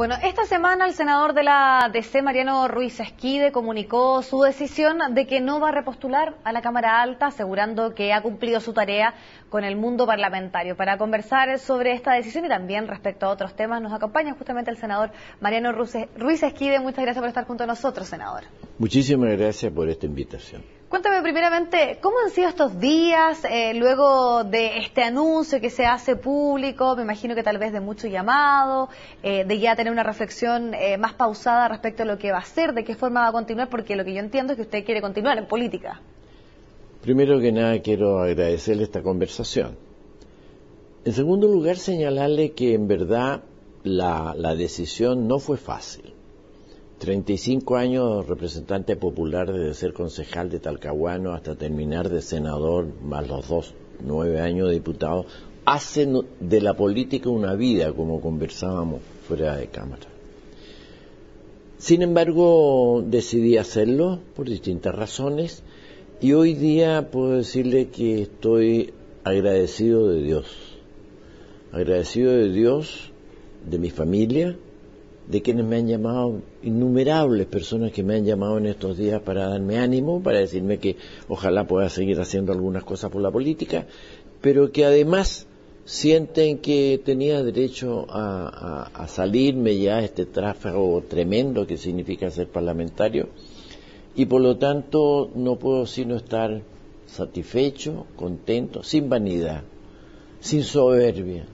Bueno, esta semana el senador de la DC, Mariano Ruiz Esquide, comunicó su decisión de que no va a repostular a la Cámara Alta, asegurando que ha cumplido su tarea con el mundo parlamentario. Para conversar sobre esta decisión y también respecto a otros temas, nos acompaña justamente el senador Mariano Ruiz Esquide. Muchas gracias por estar junto a nosotros, senador. Muchísimas gracias por esta invitación. Cuéntame primeramente, ¿cómo han sido estos días eh, luego de este anuncio que se hace público? Me imagino que tal vez de mucho llamado, eh, de ya tener una reflexión eh, más pausada respecto a lo que va a hacer, de qué forma va a continuar, porque lo que yo entiendo es que usted quiere continuar en política. Primero que nada quiero agradecerle esta conversación. En segundo lugar, señalarle que en verdad la, la decisión no fue fácil 35 años representante popular desde ser concejal de Talcahuano hasta terminar de senador, más los dos, nueve años de diputado, hacen de la política una vida, como conversábamos fuera de cámara. Sin embargo, decidí hacerlo por distintas razones y hoy día puedo decirle que estoy agradecido de Dios, agradecido de Dios, de mi familia, de quienes me han llamado, innumerables personas que me han llamado en estos días para darme ánimo, para decirme que ojalá pueda seguir haciendo algunas cosas por la política, pero que además sienten que tenía derecho a, salirme ya este tráfico tremendo que significa ser parlamentario y por lo tanto no puedo sino estar satisfecho, contento, sin vanidad, sin soberbia,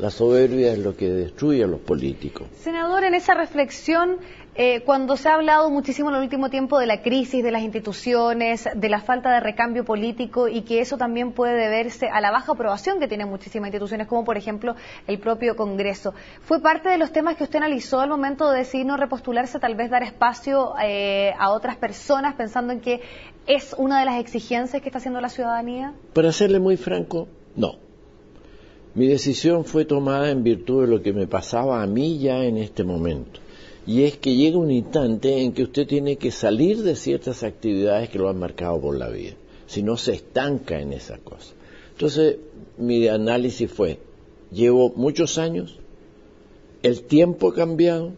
la soberbia es lo que destruye a los políticos. Senador, en esa reflexión, eh, cuando se ha hablado muchísimo en el último tiempo de la crisis de las instituciones, de la falta de recambio político y que eso también puede deberse a la baja aprobación que tienen muchísimas instituciones, como por ejemplo el propio Congreso, ¿fue parte de los temas que usted analizó al momento de decidir no repostularse, tal vez dar espacio eh, a otras personas, pensando en que es una de las exigencias que está haciendo la ciudadanía? Para serle muy franco, no. Mi decisión fue tomada en virtud de lo que me pasaba a mí ya en este momento. Y es que llega un instante en que usted tiene que salir de ciertas actividades que lo han marcado por la vida. Si no, se estanca en esas cosas. Entonces, mi análisis fue, llevo muchos años, el tiempo ha cambiado,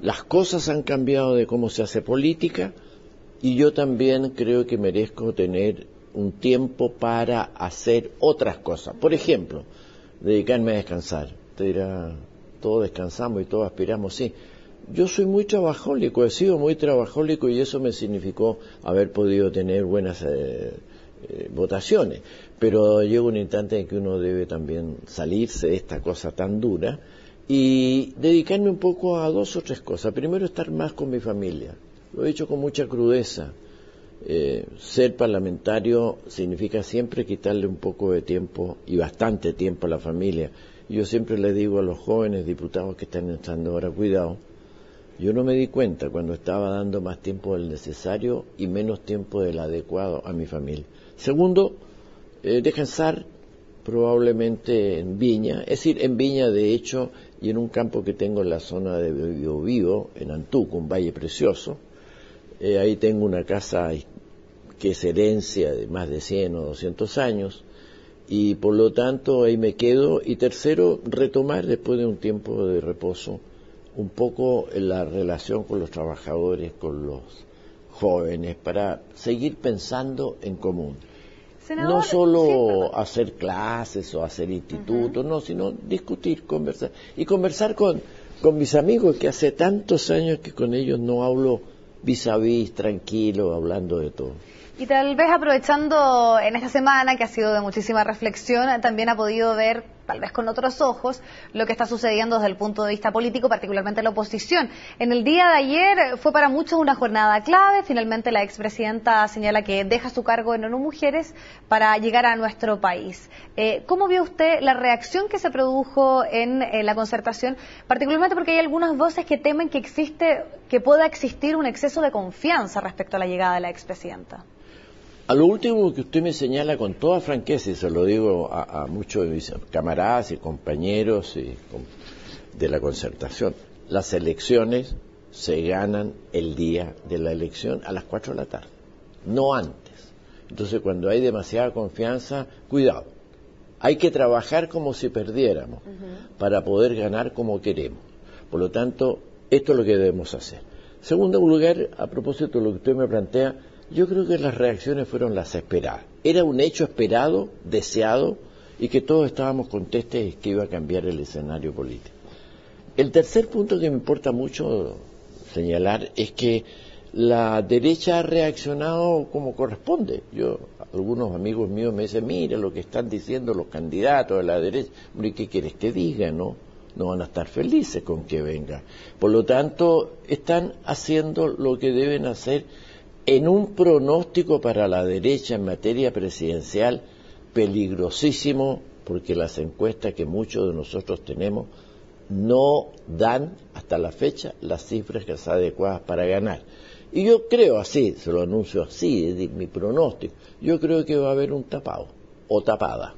las cosas han cambiado de cómo se hace política, y yo también creo que merezco tener un tiempo para hacer otras cosas. Por ejemplo, dedicarme a descansar. Te dirá, todos descansamos y todos aspiramos, sí. Yo soy muy trabajólico, he sido muy trabajólico y eso me significó haber podido tener buenas eh, eh, votaciones. Pero llega un instante en que uno debe también salirse de esta cosa tan dura y dedicarme un poco a dos o tres cosas. Primero, estar más con mi familia. Lo he hecho con mucha crudeza eh, ser parlamentario significa siempre quitarle un poco de tiempo y bastante tiempo a la familia. Yo siempre le digo a los jóvenes diputados que están entrando ahora, cuidado, yo no me di cuenta cuando estaba dando más tiempo del necesario y menos tiempo del adecuado a mi familia. Segundo, eh, descansar probablemente en Viña, es decir, en Viña de hecho y en un campo que tengo en la zona de Biobío, en Antuco, un valle precioso, eh, ahí tengo una casa que es herencia de más de 100 o 200 años y por lo tanto ahí me quedo. Y tercero, retomar después de un tiempo de reposo un poco la relación con los trabajadores, con los jóvenes, para seguir pensando en común. no solo hacer clases o hacer institutos, no, sino discutir, conversar. Y conversar con, con mis amigos, que hace tantos años que con ellos no hablo vis a vis, tranquilo, hablando de todo. Y tal vez aprovechando en esta semana que ha sido de muchísima reflexión, también ha podido ver, tal vez con otros ojos, lo que está sucediendo desde el punto de vista político, particularmente la oposición. En el día de ayer fue para muchos una jornada clave. Finalmente la expresidenta señala que deja su cargo en ONU Mujeres para llegar a nuestro país. Eh, ¿Cómo vio usted la reacción que se produjo en la concertación? Particularmente porque hay algunas voces que temen que existe, que pueda existir un exceso de confianza respecto a la llegada de la expresidenta. A lo último que usted me señala con toda franqueza, y se lo digo a, muchos de mis camaradas y compañeros de la concertación, las elecciones se ganan el día de la elección a las 4 de la tarde, no antes. Entonces, cuando hay demasiada confianza, cuidado. Hay que trabajar como si perdiéramos para poder ganar como queremos. Por lo tanto, esto es lo que debemos hacer. Segundo lugar, a propósito de lo que usted me plantea, yo creo que las reacciones fueron las esperadas. Era un hecho esperado, deseado, y que todos estábamos contestes que iba a cambiar el escenario político. El tercer punto que me importa mucho señalar es que la derecha ha reaccionado como corresponde. Yo, algunos amigos míos me dicen, mire lo que están diciendo los candidatos de la derecha. ¿qué quieres que diga, no? No van a estar felices con que venga. Por lo tanto, están haciendo lo que deben hacer en un pronóstico para la derecha en materia presidencial peligrosísimo, porque las encuestas que muchos de nosotros tenemos no dan hasta la fecha las cifras que son adecuadas para ganar. Y yo creo así, se lo anuncio así, es mi pronóstico, yo creo que va a haber un tapado o tapada.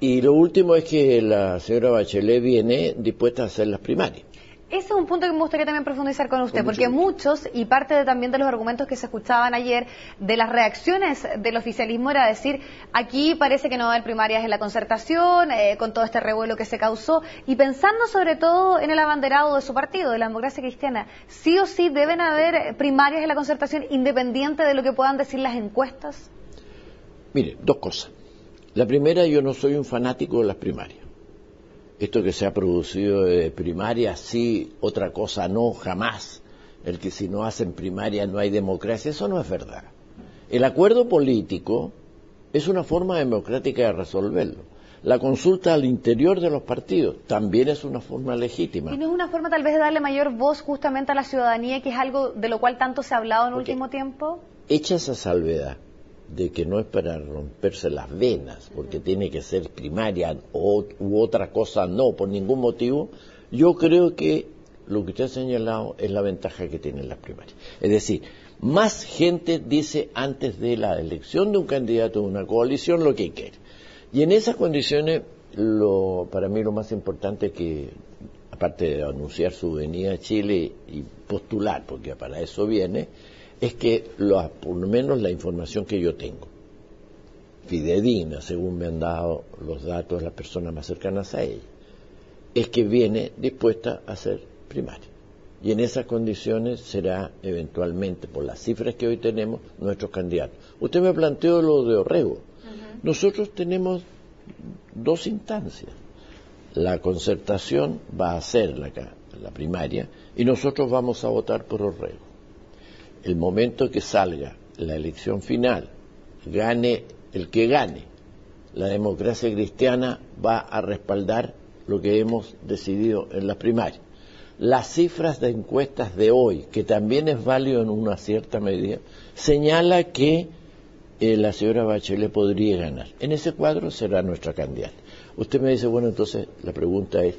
Y lo último es que la señora Bachelet viene dispuesta a hacer las primarias. Ese es un punto que me gustaría también profundizar con usted, porque muchos, y parte también de los argumentos que se escuchaban ayer, de las reacciones del oficialismo era decir, aquí parece que no va a haber primarias en la concertación, eh, con todo este revuelo que se causó, y pensando sobre todo en el abanderado de su partido, de la democracia cristiana, sí o sí deben haber primarias en la concertación independiente de lo que puedan decir las encuestas. Mire, dos cosas. La primera, yo no soy un fanático de las primarias esto que se ha producido de primaria, sí, otra cosa no, jamás. El que si no hacen primaria no hay democracia, eso no es verdad. El acuerdo político es una forma democrática de resolverlo. La consulta al interior de los partidos también es una forma legítima. ¿Y no es una forma tal vez de darle mayor voz justamente a la ciudadanía, que es algo de lo cual tanto se ha hablado en el último tiempo? Hecha esa salvedad, de que no es para romperse las venas, porque tiene que ser primaria o, u otra cosa no, por ningún motivo, yo creo que lo que usted ha señalado es la ventaja que tienen las primarias. Es decir, más gente dice antes de la elección de un candidato de una coalición lo que quiere. Y en esas condiciones, lo, para mí lo más importante es que, aparte de anunciar su venida a Chile y postular, porque para eso viene, es que por lo menos la información que yo tengo, fidedigna según me han dado los datos de las personas más cercanas a ella, es que viene dispuesta a ser primaria. Y en esas condiciones será eventualmente, por las cifras que hoy tenemos, nuestro candidato. Usted me planteó lo de Orrego. Nosotros tenemos dos instancias. La concertación va a ser la, la primaria y nosotros vamos a votar por Orrego el momento que salga la elección final, gane el que gane, la democracia cristiana va a respaldar lo que hemos decidido en las primarias. Las cifras de encuestas de hoy, que también es válido en una cierta medida, señala que eh, la señora Bachelet podría ganar. En ese cuadro será nuestra candidata. Usted me dice, bueno, entonces la pregunta es,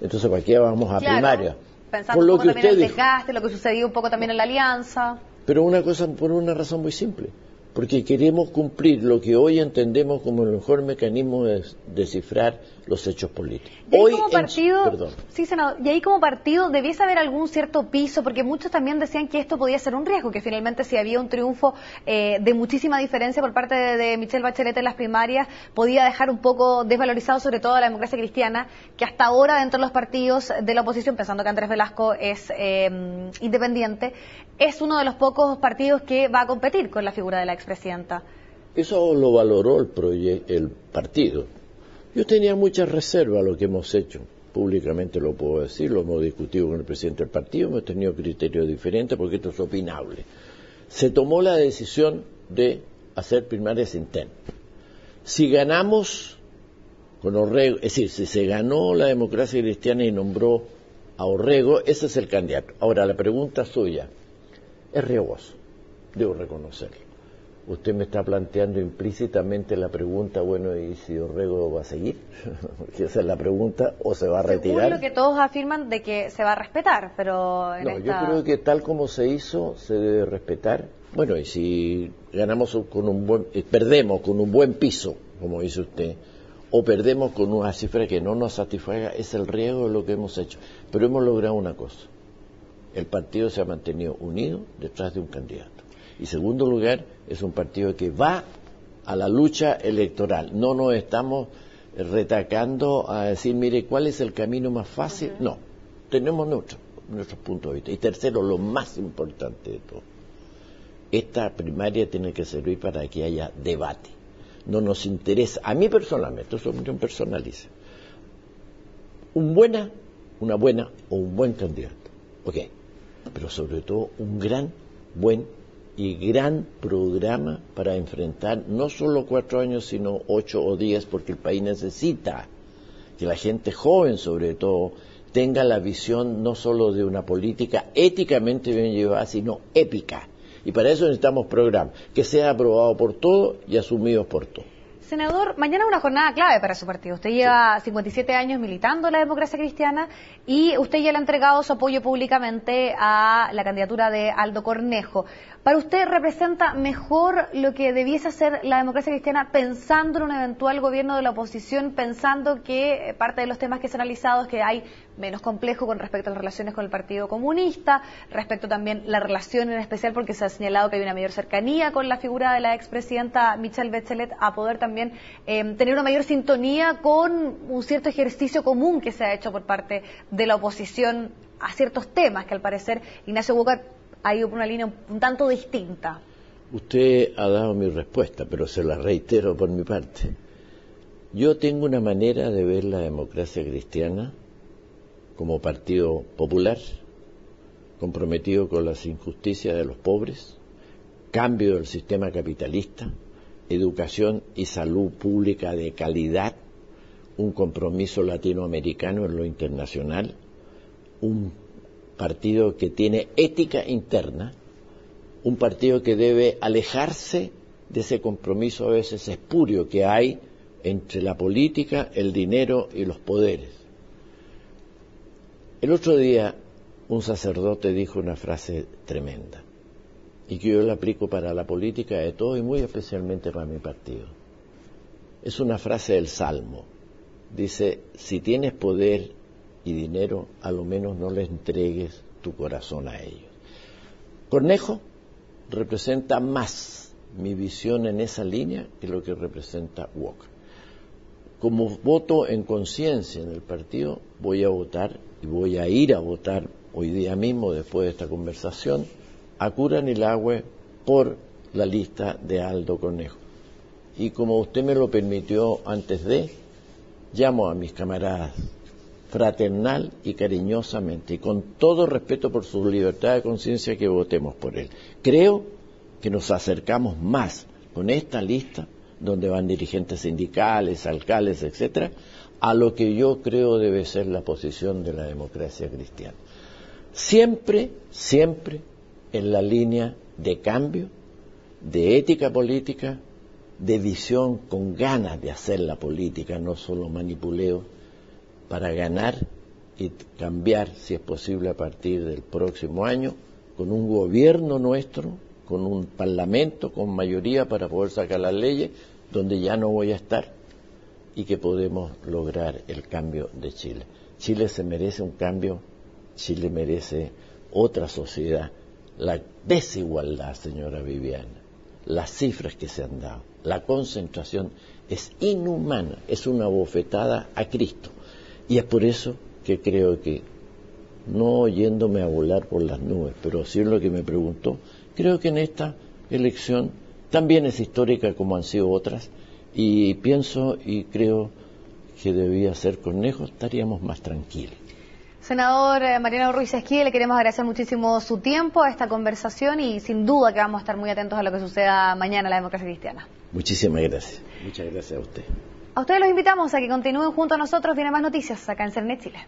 entonces ¿para qué vamos a primaria? Pensando por lo que también el desgaste, lo que sucedió un poco también en la alianza. Pero una cosa, por una razón muy simple porque queremos cumplir lo que hoy entendemos como el mejor mecanismo de descifrar los hechos políticos. Y ahí como partido, sí, y ahí como partido debiese haber algún cierto piso, porque muchos también decían que esto podía ser un riesgo, que finalmente si había un triunfo eh, de muchísima diferencia por parte de, Michelle Bachelet en las primarias, podía dejar un poco desvalorizado sobre todo a la democracia cristiana, que hasta ahora dentro de los partidos de la oposición, pensando que Andrés Velasco es eh, independiente, es uno de los pocos partidos que va a competir con la figura de la expresidenta. Eso lo valoró el, el partido. Yo tenía muchas reservas a lo que hemos hecho. Públicamente lo puedo decir, lo hemos discutido con el presidente del partido, hemos tenido criterios diferentes porque esto es opinable. Se tomó la decisión de hacer primarias internas. Si ganamos con Orrego, es decir, si se ganó la democracia cristiana y nombró a Orrego, ese es el candidato. Ahora, la pregunta suya, es riesgoso, debo reconocerlo. Usted me está planteando implícitamente la pregunta, bueno, ¿y si Orrego va a seguir? esa es la pregunta, ¿o se va a retirar? lo que todos afirman de que se va a respetar, pero... no, yo creo que tal como se hizo, se debe respetar. Bueno, y si ganamos con un buen... Eh, perdemos con un buen piso, como dice usted, o perdemos con una cifra que no nos satisfaga, es el riesgo de lo que hemos hecho. Pero hemos logrado una cosa el partido se ha mantenido unido detrás de un candidato. Y segundo lugar, es un partido que va a la lucha electoral. No nos estamos retacando a decir, mire, ¿cuál es el camino más fácil? No. tenemos nuestros nuestro puntos de vista. Y tercero, lo más importante de todo, esta primaria tiene que servir para que haya debate. No nos interesa, a mí personalmente, eso es opinión personaliza, un buena, una buena o un buen candidato. Ok, pero sobre todo un gran, buen y gran programa para enfrentar no solo cuatro años, sino ocho o diez, porque el país necesita que la gente joven, sobre todo, tenga la visión no solo de una política éticamente bien llevada, sino épica. Y para eso necesitamos programas que sea aprobado por todos y asumidos por todos. Senador, mañana es una jornada clave para su partido. Usted lleva 57 años militando en la democracia cristiana y usted ya le ha entregado su apoyo públicamente a la candidatura de Aldo Cornejo. ¿Para usted representa mejor lo que debiese hacer la democracia cristiana pensando en un eventual gobierno de la oposición, pensando que parte de los temas que se han analizado es que hay menos complejo con respecto a las relaciones con el Partido Comunista, respecto también la relación en especial porque se ha señalado que hay una mayor cercanía con la figura de la expresidenta Michelle Bachelet a poder también eh, tener una mayor sintonía con un cierto ejercicio común que se ha hecho por parte de la oposición a ciertos temas que al parecer Ignacio Boca ha ido por una línea un, tanto distinta. Usted ha dado mi respuesta, pero se la reitero por mi parte. Yo tengo una manera de ver la democracia cristiana como partido popular, comprometido con las injusticias de los pobres, cambio del sistema capitalista, educación y salud pública de calidad, un compromiso latinoamericano en lo internacional, un partido que tiene ética interna, un partido que debe alejarse de ese compromiso a veces espurio que hay entre la política, el dinero y los poderes. El otro día un sacerdote dijo una frase tremenda y que yo la aplico para la política de todo y muy especialmente para mi partido. Es una frase del Salmo. Dice, si tienes poder y dinero, a lo menos no le entregues tu corazón a ellos. Cornejo representa más mi visión en esa línea que lo que representa Walker. Como voto en conciencia en el partido, voy a votar y voy a ir a votar hoy día mismo, después de esta conversación, a Curanilagüe por la lista de Aldo Cornejo. Y como usted me lo permitió antes de, llamo a mis camaradas fraternal y cariñosamente y con todo respeto por su libertad de conciencia que votemos por él. Creo que nos acercamos más con esta lista donde van dirigentes sindicales, alcaldes, etcétera, a lo que yo creo debe ser la posición de la democracia cristiana. Siempre, siempre en la línea de cambio, de ética política, de visión con ganas de hacer la política, no solo manipuleo, para ganar y cambiar, si es posible, a partir del próximo año, con un gobierno nuestro, con un parlamento con mayoría para poder sacar las leyes, donde ya no voy a estar y que podemos lograr el cambio de Chile. Chile se merece un cambio, Chile merece otra sociedad. La desigualdad, señora Viviana, las cifras que se han dado, la concentración es inhumana, es una bofetada a Cristo. Y es por eso que creo que, no yéndome a volar por las nubes, pero sí lo que me preguntó, creo que en esta elección también es histórica como han sido otras, y pienso y creo que debía ser Cornejo, estaríamos más tranquilos. Senador eh, Mariano Ruiz Esquí, le queremos agradecer muchísimo su tiempo a esta conversación y sin duda que vamos a estar muy atentos a lo que suceda mañana en la democracia cristiana. Muchísimas gracias. Muchas gracias a usted. A ustedes los invitamos a que continúen junto a nosotros. Viene más noticias acá en Cernet Chile.